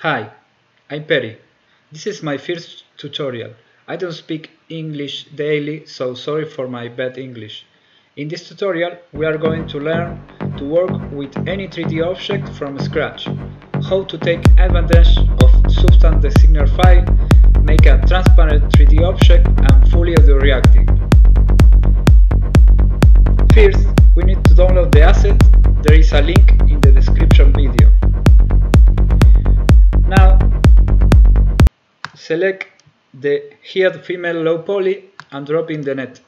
Hi, I'm Peri. This is my first tutorial. I don't speak English daily, so sorry for my bad English. In this tutorial, we are going to learn to work with any 3D object from scratch, how to take advantage of Substance Designer file, make a transparent 3D object and fully audio reactive. First, we need to download the asset, there is a link in the description video. Now, select the head female low poly and drop in the net.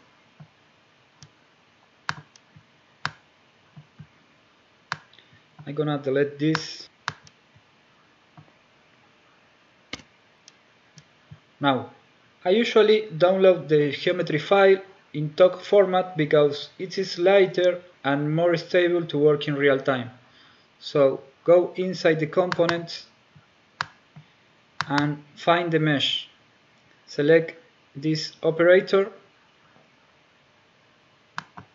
I'm gonna delete this. Now, I usually download the geometry file in TOG format because it is lighter and more stable to work in real time. So go inside the components and find the mesh. Select this operator,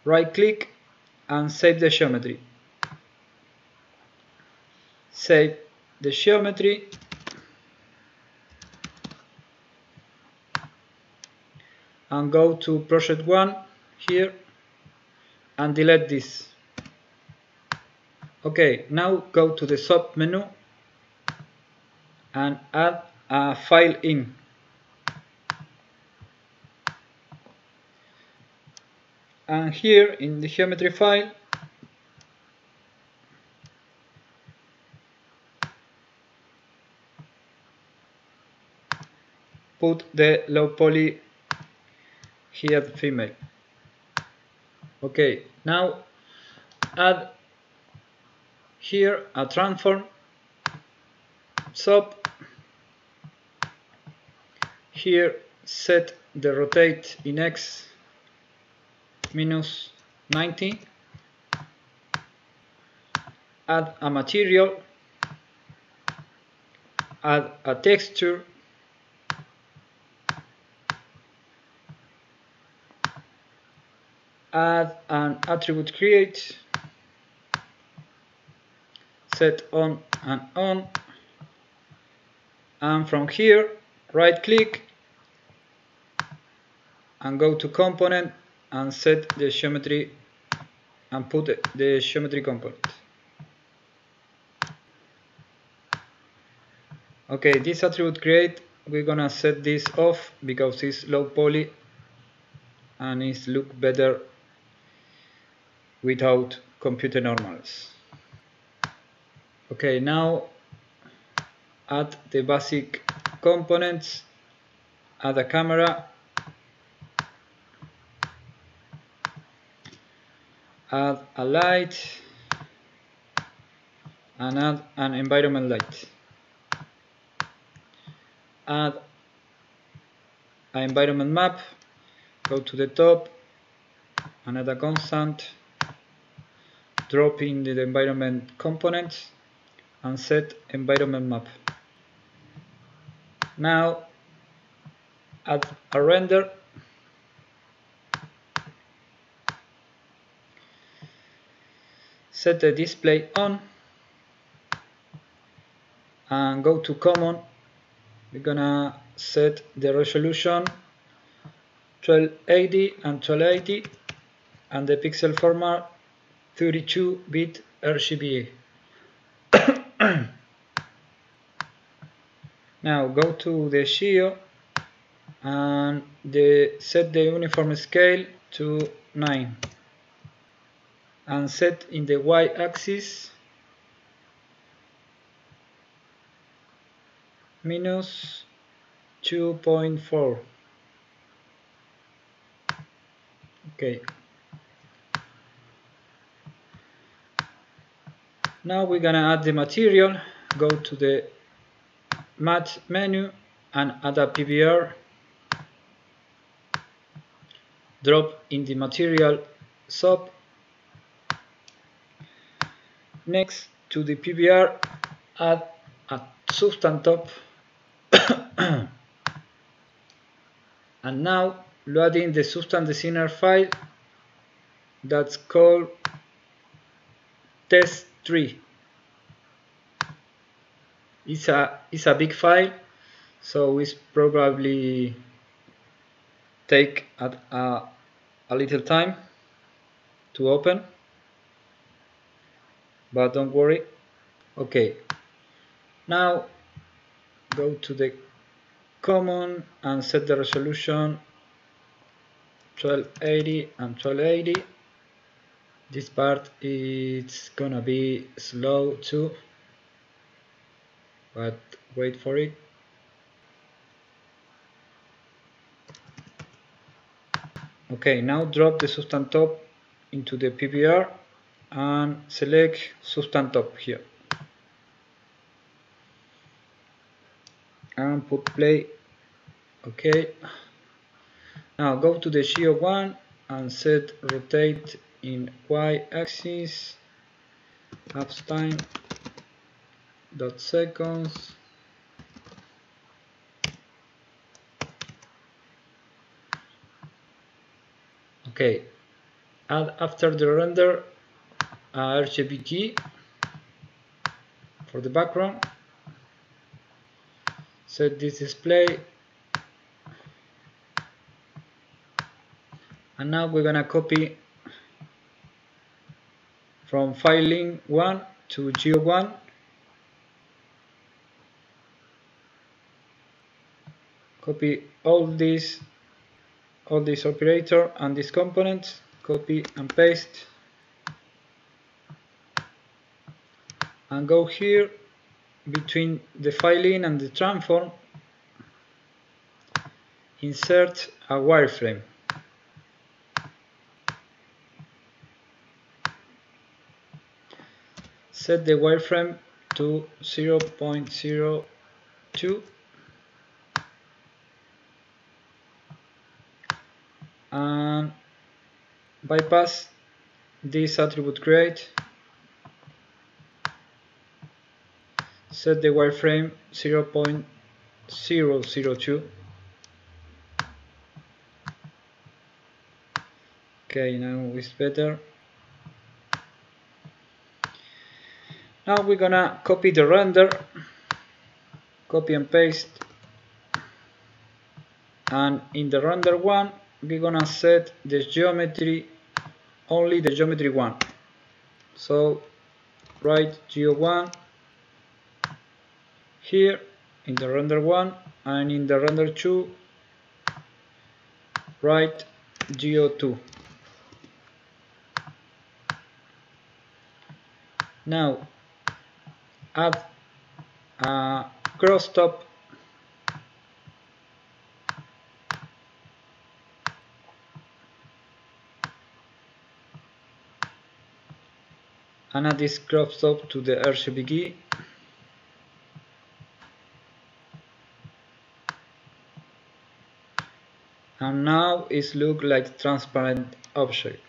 right click and save the geometry. Save the geometry and go to project 1 here and delete this. Okay, now go to the SOP menu and add a file in. And here in the geometry file, put the low poly head female. Okay, now add here a transform SOP here set the rotate in x minus 90 add a material. Add a texture. Add an attribute create. Set on and on. And from here right click and go to component and set the geometry and put the geometry component. Okay this attribute create we're gonna set this off because it's low poly and it look better without computer normals. Okay now add the basic components add a camera add a light and add an environment light add an environment map go to the top and add a constant drop in the environment components and set environment map. Now add a render. Set the display on. And go to common. We're gonna set the resolution. 1280 and 1280 and the pixel format 32-bit RGBA. now go to the Geo and the, set the uniform scale to 9 and set in the y-axis minus 2.4 okay. Now we're gonna add the material, go to the MAT menu and add a PBR, drop in the material SOP, next to the PBR add a substance top. And now loading the substance designer file that's called test 3 it's a it's a big file so it's probably take a, a, a little time to open. But don't worry. Okay. Now go to the common and set the resolution. 1280 and 1280 this part is gonna be slow too but wait for it. Okay now drop the substance top into the PBR and select substance top here. And put play. Okay. Now go to the Geo1 and set rotate in y axis. Half time dot seconds. Okay. Add after the render a RGB key for the background. Set this display. And now we're gonna copy from file link 1 to geo 1 copy all these all this operator and these components copy and paste. And go here between the filing and the transform. Insert a wireframe. Set the wireframe to 0.02 and bypass this attribute create. Set the wireframe 0.002 okay now it's better. Now we're gonna copy the render copy and paste. And in the render one we're gonna set the geometry only the geometry one. So write geo one here in the render one and in the render two write geo two. Now add a cross top and this cross top to the RGB key and now it look like transparent object.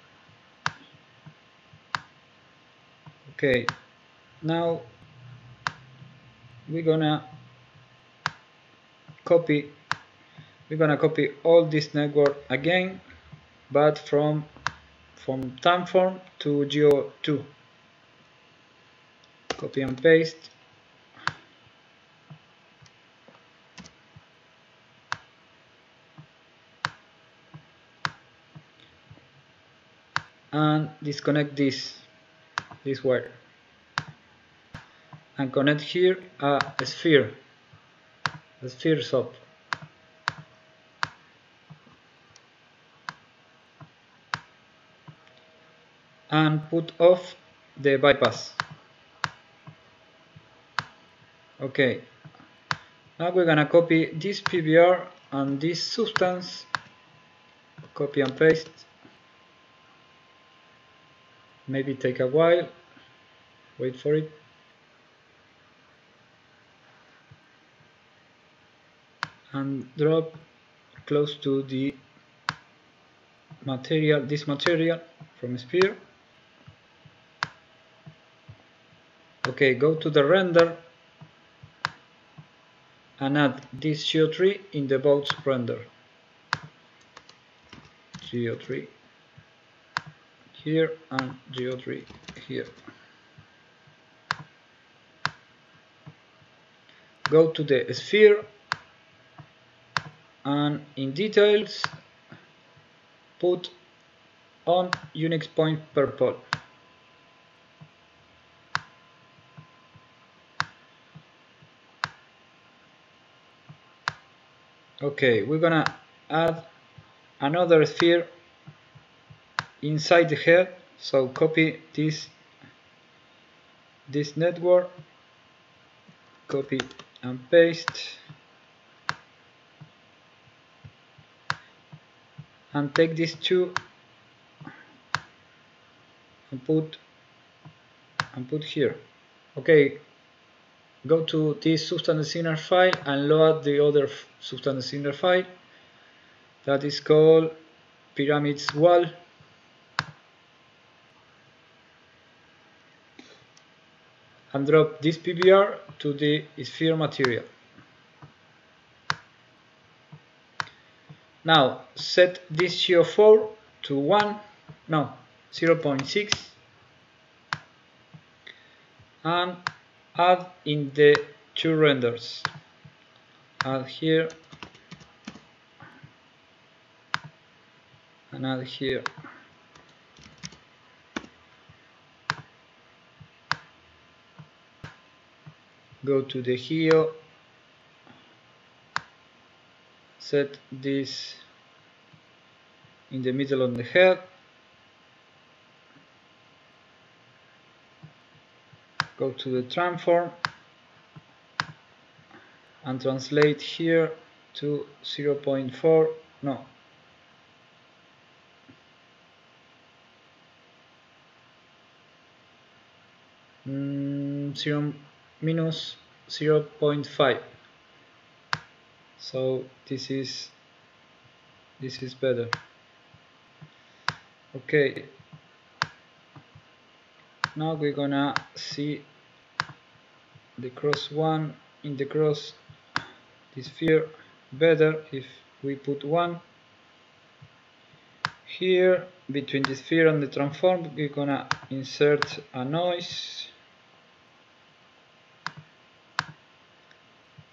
Okay now we're gonna copy we're gonna copy all this network again but from from Transform to Geo2 copy and paste. And disconnect this this wire. And connect here a sphere a sphere SOP and put off the bypass okay. Now we're gonna copy this PBR and this substance. Copy and paste. Maybe take a while. Wait for it. And drop close to the material this material from sphere. Okay go to the render and add this geo3 in the boats render. Geo3 here and geo3 here. Go to the sphere and in details put on unique point per pole okay we're gonna add another sphere inside the head so copy this this network copy and paste and take these two and put and put here. Okay go to this substance designer file and load the other substance designer file. That is called pyramids wall. And drop this PBR to the sphere material. Now set this CO4 to 1, no, 0 0.6 and add in the two renders. Add here and add here. go to the Geo set this in the middle of the head go to the transform and translate here to 0.4 no. Mm, 0 minus 0.5 so this is this is better. Okay now we're gonna see the cross one in the cross this sphere better if we put one here between the sphere and the transform. We're gonna insert a noise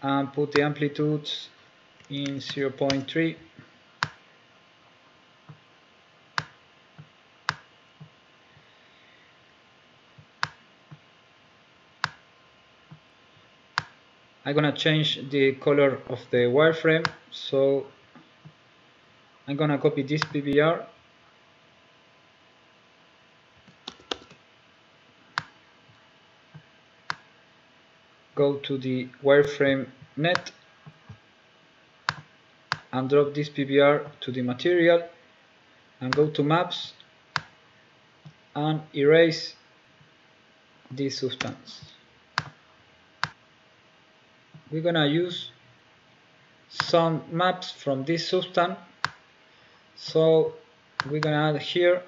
and put the amplitudes in 0.3 I'm gonna change the color of the wireframe so I'm gonna copy this PBR go to the wireframe net and drop this PBR to the material and go to maps and erase this substance. We're gonna use some maps from this substance so we're gonna add here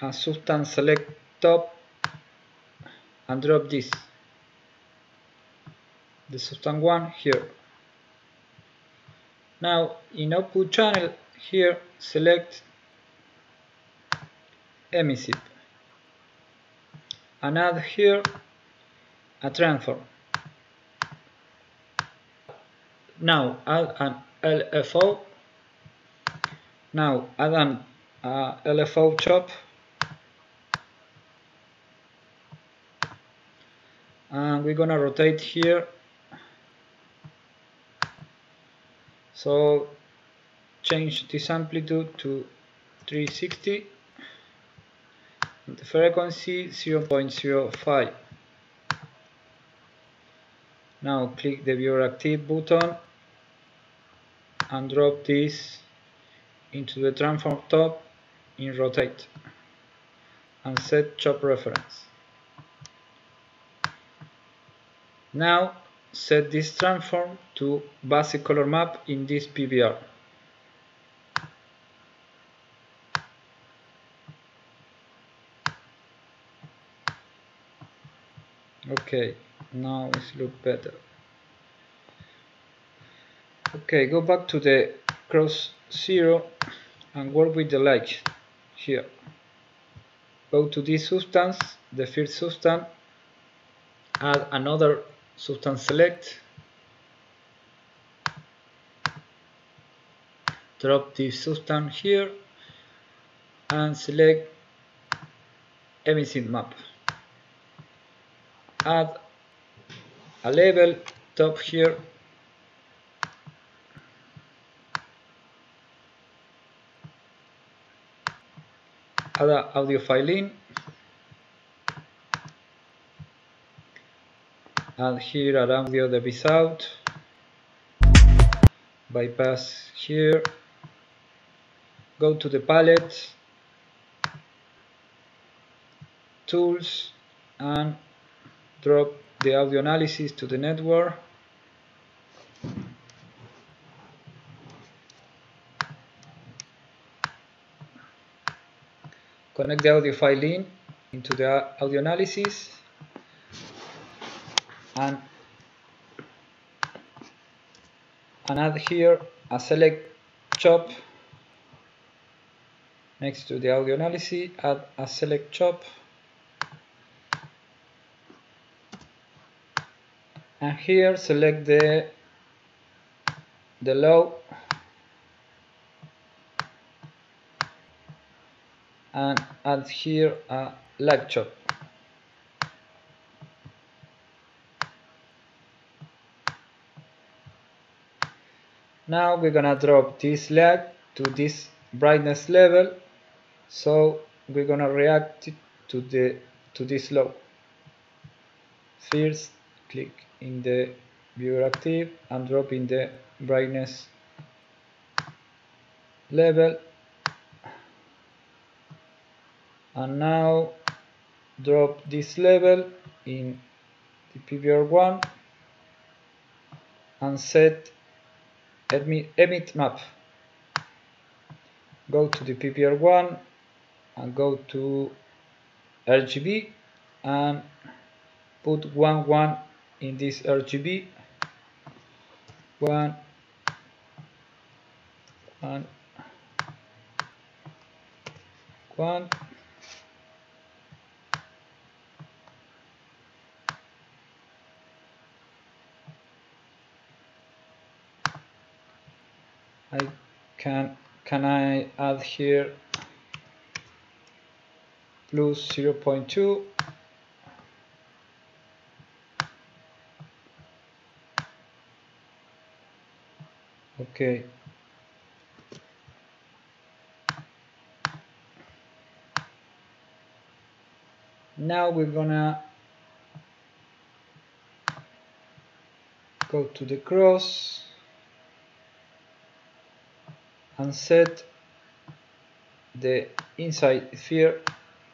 a substance select top and drop this the substance one here. Now in output channel here select emissive and add here a transform. Now add an LFO. Now add an uh, LFO chop. And we're gonna rotate here. So change this amplitude to 360 and the frequency 0.05 now click the viewer active button and drop this into the transform top in rotate and set chop reference now set this transform to basic color map in this PBR. Okay, now it look better. Okay, go back to the cross zero and work with the light here. Go to this substance, the first substance, add another substance select. Drop this substance here and select emissive map. Add a level top here add a audio file in and here an audio device out. Bypass here. Go to the palette. Tools. And drop the audio analysis to the network connect the audio file in into the audio analysis and and add here a select chop next to the audio analysis add a select chop and here select the the low and add here a lag chop now we're gonna drop this lag to this brightness level. So we're gonna react to the to this low. First click in the viewer active and drop in the brightness level and now drop this level in the PBR1 and set emit, emit map. Go to the PBR1 and go to RGB and put 1 1 in this RGB 1 1 1 I can can I add here plus 0.2 okay. Now we're gonna go to the cross and set the inside sphere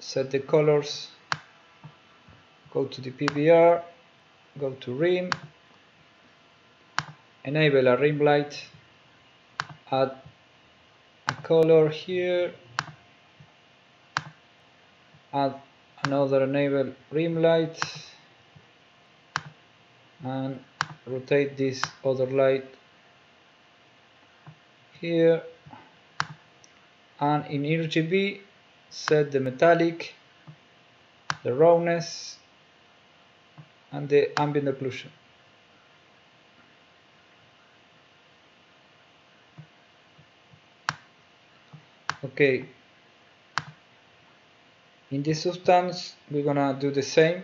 set the colors go to the PBR go to rim enable a rim light add a color here add another enable rim light and rotate this other light here and in RGB set the metallic the roughness and the ambient occlusion. Okay. In this substance we're gonna do the same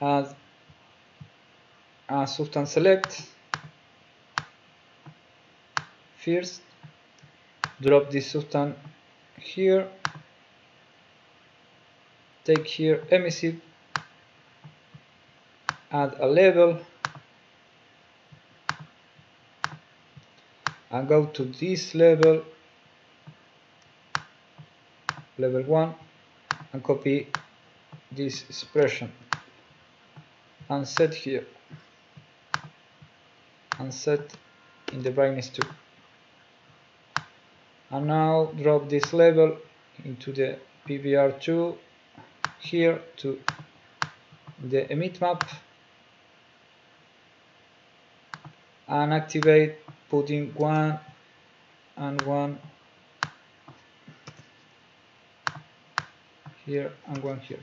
as a substance select. First drop this substance here. Take here emissive add a level and go to this level level 1 and copy this expression. And set here. And set in the brightness 2 and now drop this level into the PBR2 here to the emit map. And activate putting one and one here and one here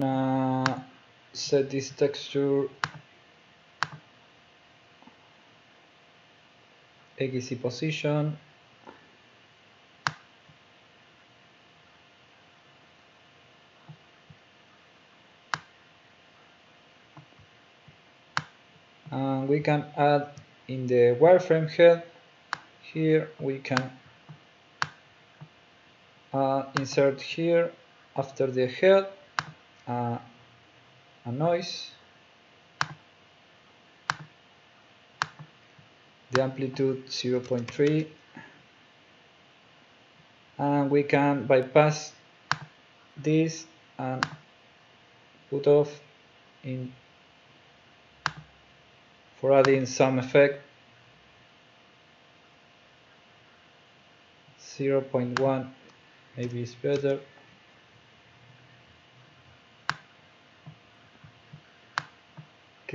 gonna set this texture XZ position. And we can add in the wireframe head. Here we can uh, insert here after the head uh, a noise. The amplitude 0.3 and we can bypass this and put off in for adding some effect. 0.1 maybe it's better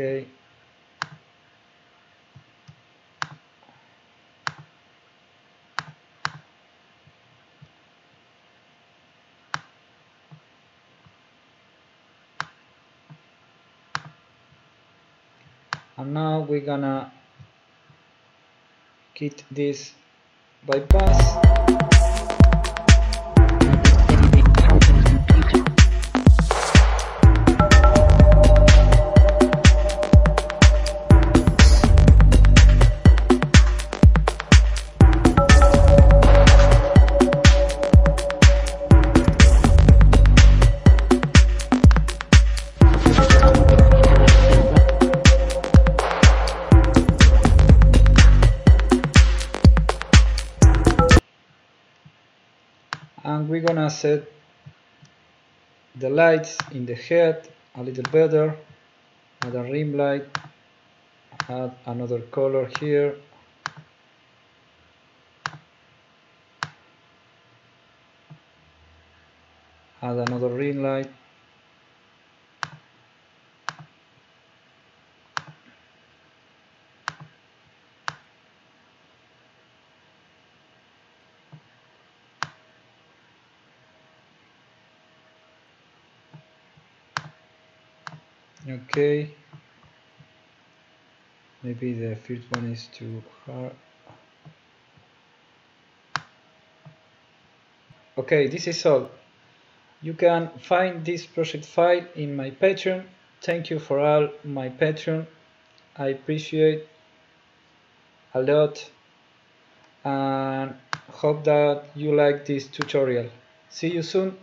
okay. And now we're gonna kit this bypass set the lights in the head a little better add a rim light add another color here. Add another ring light okay. Maybe the first one is too hard okay this is all. You can find this project file in my patreon. Thank you for all my patreon. I appreciate a lot. And hope that you like this tutorial. See you soon